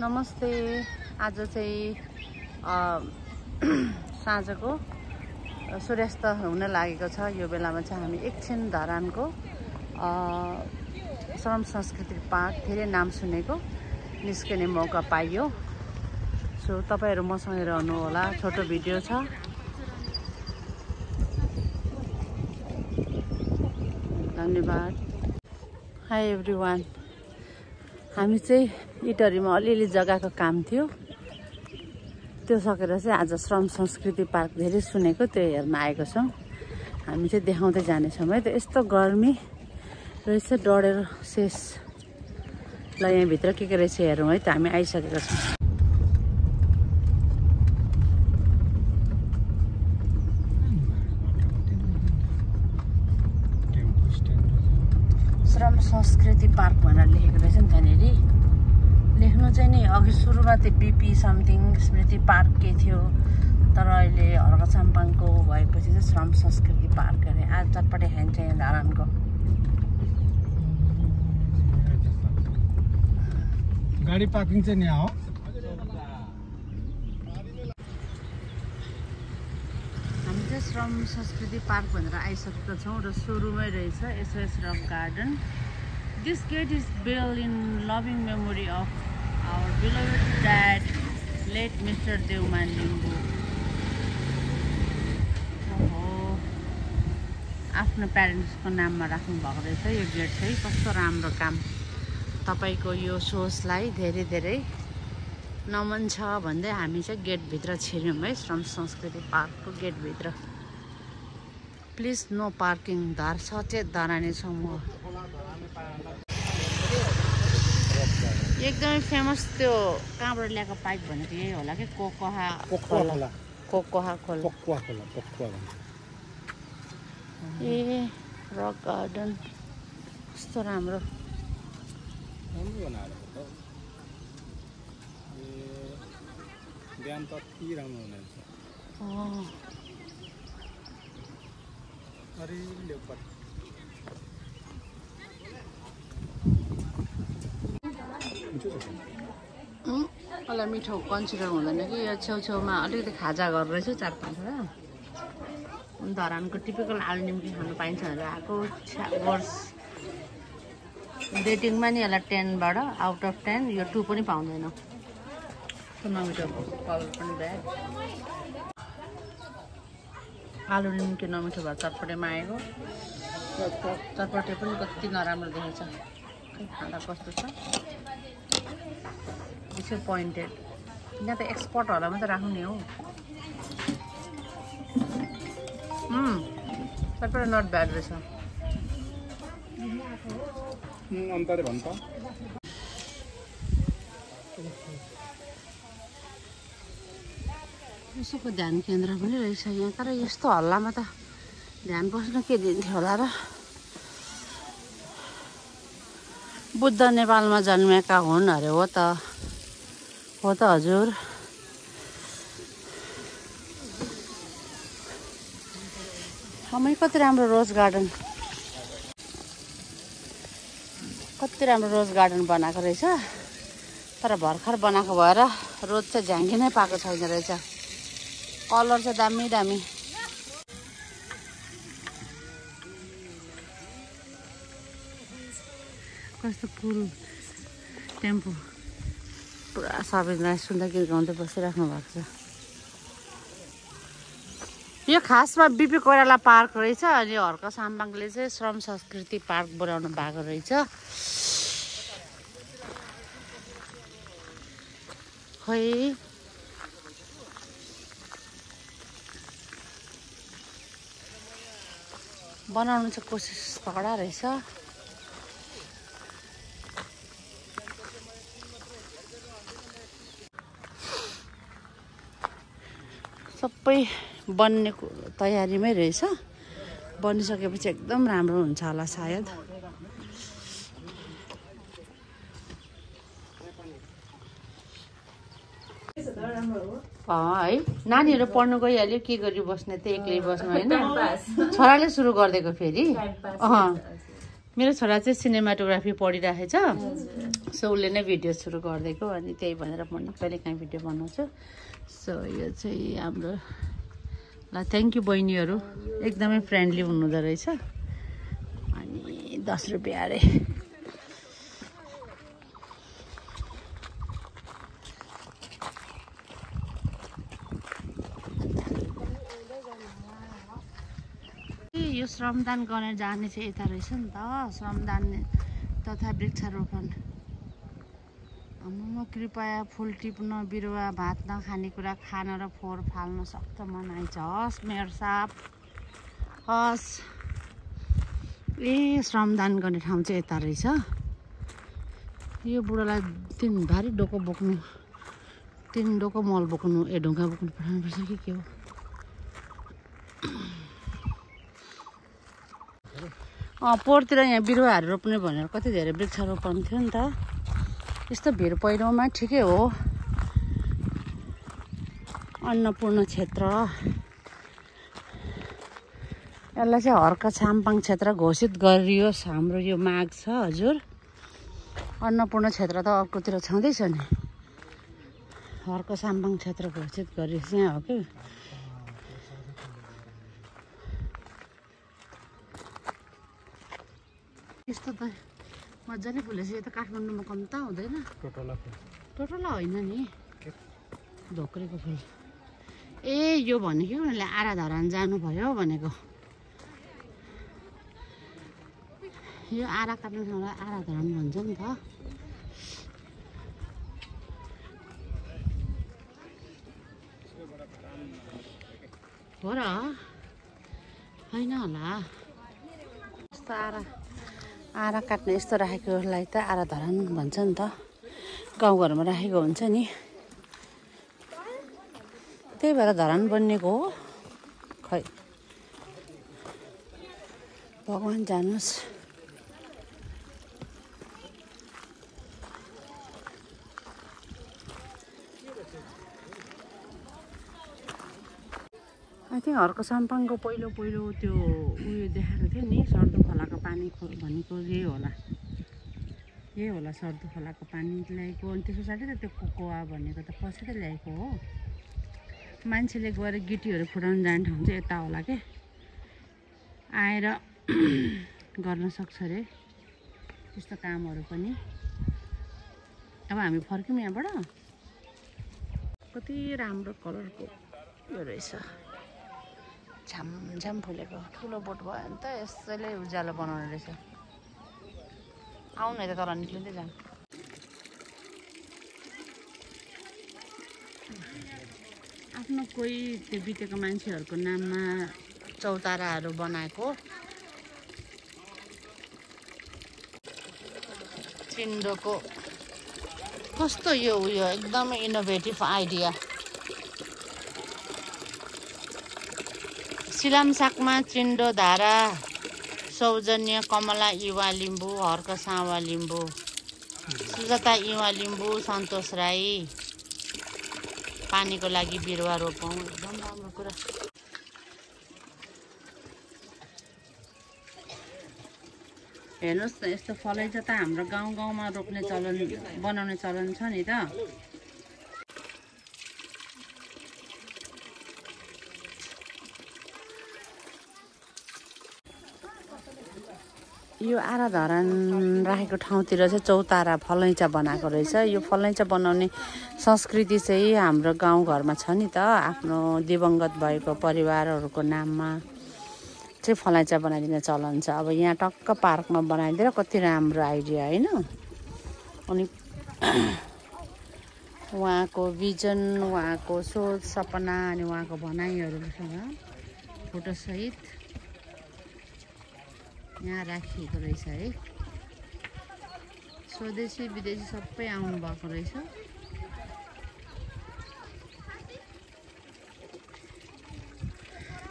नमस्ते। आज चाहिँ साँझको सूर्यास्त हुन लागेको छ। यो बेलामा चाहिँ हामी एकछिन धरानको श्रम सांस्कृतिक पार्क धेरै नाम सुनेको निस्किने मौका पाइयो। सो तपाईँहरू मसँगै रहनुहोला छोटो भिडियो छ। धन्यवाद। हाई एभ्री वान हामी चाहिँ इटरीमा अलिअलि जग्गाको काम थियो। त्यो सकेर चाहिँ आज श्रम संस्कृति पार्क धेरै सुनेको त्यो हेर्न आएको छौँ। हामी चाहिँ देखाउँदै जानेछौँ है त यस्तो गर्मी रहेछ डढेर शेष। ल यहाँभित्र के के रहेछ हेरौँ है त हामी आइसकेका छौँ श्रम संस्कृति पार्क भनेर लेखेको रहेछ नि त्यहाँनिर। लेख्नु चाहिँ नि अघि सुरुमा त्यो बिपी समथिङ स्मृति पार्क के थियो। तर अहिले हर्क साम्पाङको भएपछि चाहिँ श्रम संस्कृति पार्क अरे आज चटपटे खाइन्छ यहाँ धारानको। गाडी पार्किङ चाहिँ यहाँ हो। हामी चाहिँ श्रम संस्कृति पार्क भनेर आइसकेका छौँ र सुरुमै रहेछ SOS rock garden. Gate is build in loving memory of our beloved dad late mister Devman Limbu ओहो। आफ्नो प्यारेन्ट्सको नाममा राख्नु भएको रहेछ यो गेट चाहिँ कस्तो राम्रो काम तपाईँको यो सोचलाई धेरै धेरै नमन छ भन्दै हामी चाहिँ गेटभित्र छिर्यौँ है श्रम संस्कृति पार्कको गेटभित्र प्लिज नो पार्किङ धार सचेत धराने समूह। एकदमै फेमस त्यो कहाँबाट ल्याएको पाइप भनेको यही होला कि? कोकोहा खोला कोकोहा खोला खोला ए रक गार्डन कस्तो राम्रो। बिहान राम्रो हुनेछ अँ, मलाई मिठो कन्सिडर हुँदैन कि यो छेउछेउमा अलिकति खाजा घर रहेछ चार पाँचवटा धरानको टिपिकल आलु निम्की खानु पाइन्छ भनेर आएको वर्ष। डेटिङमा नि यसलाई टेनबाट आउट अफ टेन यो टू पनि पाउँदैन। नमिठो कलर पनि ब्याग आलु निम्की नमिठो भएर चटपटेमा आएको। चटपटे पनि कति नराम्रो देखेछ। खै खाँदा कस्तो छ? यसो पोइन्टेड यहाँ त एक्सपर्टहरूलाई मात्रै राख्नु नि हौ। सबै नट ब्याड रहेछ। भन्छ यसोको ध्यान केन्द्र पनि रहेछ यहाँ तर यस्तो हल्लामा त ध्यान बस्न के दिन्थ्यो होला र? बुद्ध नेपालमा जन्मेका हुन्। अरे हो त। हो त हजुर। समय कति राम्रो रोज गार्डन। कति राम्रो रोज गार्डन बनाएको रहेछ। तर भर्खर बनाएको भएर रोज चाहिँ झ्याङ्गी नै पाएको छैन रहेछ। कलर चाहिँ दामी दामी। कस्तो कुल टेम्पो। पुरा सबैजना सुन्दाखेरि गाउँदै बसिराख्नु भएको छ। यो खासमा बिपी कोइराला पार्क रहेछ अनि हर्क साम्बाङले चाहिँ श्रम संस्कृति पार्क बनाउनु भएको रहेछ। खै? बनाउनु चाहिँ कोसिस तगडा रहेछ। सबै बन्ने कु- तयारीमै रहेछ। बनिसकेपछि एकदम राम्रो हुन्छ होला सायद। है। नानीहरू पढ्नु गइहाल्यो के गरी बस्ने त एक्लै बस्नु होइन? छोराले सुरु गरिदिएको फेरि? अँ। मेरो छोरा चाहिँ सिनेमाटोग्राफी पढिरहेछ। सो उसले नै भिडियो सुरु गरिदिएको अनि त्यही भनेर म कहिले काहीँ भिडियो बनाउँछु। सो यो चाहिँ हाम्रो ल थ्याङ्क यू बहिनीहरू। एकदमै फ्रेन्डली हुनुहुँदो रहेछ। अनि दस रुपियाँ अरे। यो श्रमदान गर्न जाने चाहिँ यता रहेछ नि त। श्रमदान तथा वृक्षारोपण। म कृपया फुल टिप्न बिरुवा भाँच्न खानेकुरा खान र फोहोर फाल्न सक्छ मनाइन्छ हस् मेयर साहब। हस्। ए श्रमदान गर्ने ठाउँ चाहिँ यता रहेछ। यो बुढोलाई तिन भारी डोको बोक्नु तिन डोको मल बोक्नु ए ढुङ्गा बोक्नु पठाउनुपर्छ कि के हो? पोहोरतिर यहाँ बिरुवाहरू रोप्ने भनेर कति धेरै वृक्षारोपण थियो नि त। यस्तो भिड पहिरोमा ठिकै हो। अन्नपूर्ण क्षेत्र। यसलाई चाहिँ हर्क छाम्पाङ क्षेत्र घोषित गरियोस् हाम्रो यो माग छ हजुर। अन्नपूर्ण क्षेत्र त अर्कोतिर छँदैछ नि। हर्क साम्पाङ क्षेत्र घोषित गरियोस् यहाँ हो कि? यस्तो त मजाले फुलेछ यो त काठमाडौँमा कम त हुँदैन। टोटोला फुल। टोटोला होइन नि। धोक्रेको फुल। ए यो भनेको उनीहरूले आराधरान जानुभयो भनेको। यो आरा काट्ने ठाउँलाई आराधरान भन्छ नि त। हो र। होइन होला। आरा। आरा काट्ने यस्तो राखेकोलाई त आरा धरान भन्छ नि त। गाउँघरमा राखेको हुन्छ नि। त्यही भएर धरान बनिएको हो। खै। भगवान् जानुहोस् आई थिङ्क हर्क साम्पाङको पहिलो पहिलो त्यो उयो देखाएको थियो नि सर्दो खोलाको पानी खो भनेको यही होला। यही होला सर्दो खोलाको पानी ल्याएको। अनि त्यस पछाडि त त्यो कोकोआ भनेको त पछि त ल्याएको हो? मान्छेले गएर गिटीहरू फुटाउनु जाने ठाउँ चाहिँ यता होला के? आएर गर्न सक्छ अरे। त्यस्तो कामहरू पनि। अब हामी फर्क्यौँ यहाँबाट। कति राम्रो कलरको यो रहेछ। झ्यामझ्याम फुलेको। ठुलो बोट भयो भने त यसैले उज्यालो बनाउने रहेछ। आउनु यता तल निक्लिँदै जाउँ आफ्नो कोही त्यो बितेको मान्छेहरूको नाममा चौताराहरू बनाएको। चिन्डोको कस्तो यो उयो एकदमै इनोभेटिभ आइडिया सिलामसाकमा चिन्डो धारा सौजन्य कमला इवा लिम्बू हर्क सावा लिम्बू सुजाता इवा लिम्बू सन्तोष राई पानीको लागि बिरुवा रोपौँ। एकदम राम्रो कुरा। हेर्नुहोस् न यस्तो फलैजा त हाम्रो गाउँ गाउँमा रोप्ने चलन बनाउने चलन छ नि त। यो आराधरान राखेको ठाउँतिर चाहिँ चौतारा फलैँचा बनाएको रहेछ। यो फलैँचा बनाउने संस्कृति चाहिँ हाम्रो गाउँघरमा छ नि त। आफ्नो दिवङ्गत भएको परिवारहरूको नाममा चाहिँ फलैँचा बनाइदिने चलन छ। अब यहाँ टक्क पार्कमा बनाइदिएर कति राम्रो आइडिया होइन? अनि उहाँको भिजन उहाँको सोच सपना अनि उहाँको भनाइहरूसँग फोटोसहित यहाँ राखिएको रहेछ है। स्वदेशी विदेशी सबै आउनु भएको रहेछ।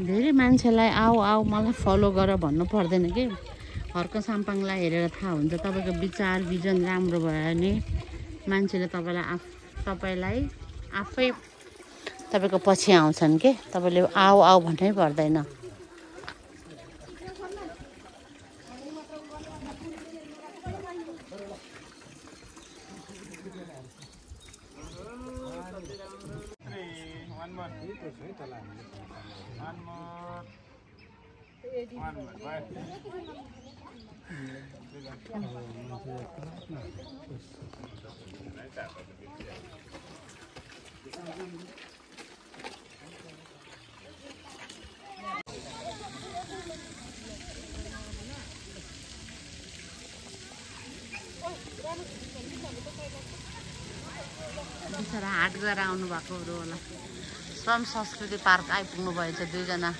धेरै मान्छेलाई आऊ आऊ मलाई फलो गर भन्नु पर्दैन कि? हर्क साम्पाङलाई हेरेर थाहा हुन्छ तपाईँको विचार भिजन राम्रो भयो भने मान्छेले तपाईँलाई आफ तपाईँलाई आफै तपाईँको पछि आउँछन् के? तपाईँले आऊ आऊ भन्नै पर्दैन त्यही त छ है तल हामीले हाट गएर आउनु भएकोहरू होला। श्रम संस्कृति पार्क आइपुग्नु भएछ दुईजना।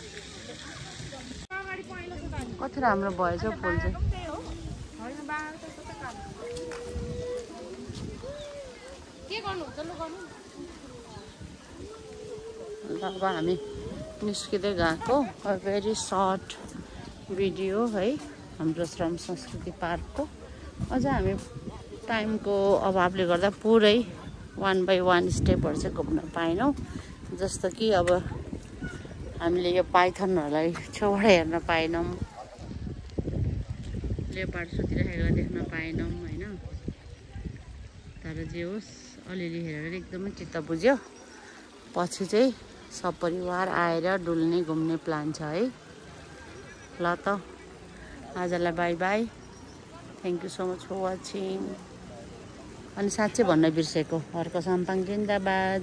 कति राम्रो भएछ फुल चाहिँ? अब हामी निस्किँदै गएको। भेरी सर्ट भिडियो है हाम्रो श्रम संस्कृति पार्कको। अझ हामी टाइमको अभावले गर्दा पुरै वान बाई वान स्टेपहरू चाहिँ घुम्न पाएनौँ। जस्तो कि अब हामीले यो पाइथनहरूलाई छेउबाट हेर्न पाएनौँ। लेपाड सुतिरहेको देख्न पाएनौँ होइन? तर जे होस् अलिअलि हेरेर एकदमै चित्त बुझ्यो। पछि चाहिँ सपरिवार आएर डुल्ने घुम्ने प्लान छ है? ल त आजलाई bye bye thank you so much for watching अनि साँच्चै भन्न बिर्सेको हर्क साम्पाङ जिन्दाबाद।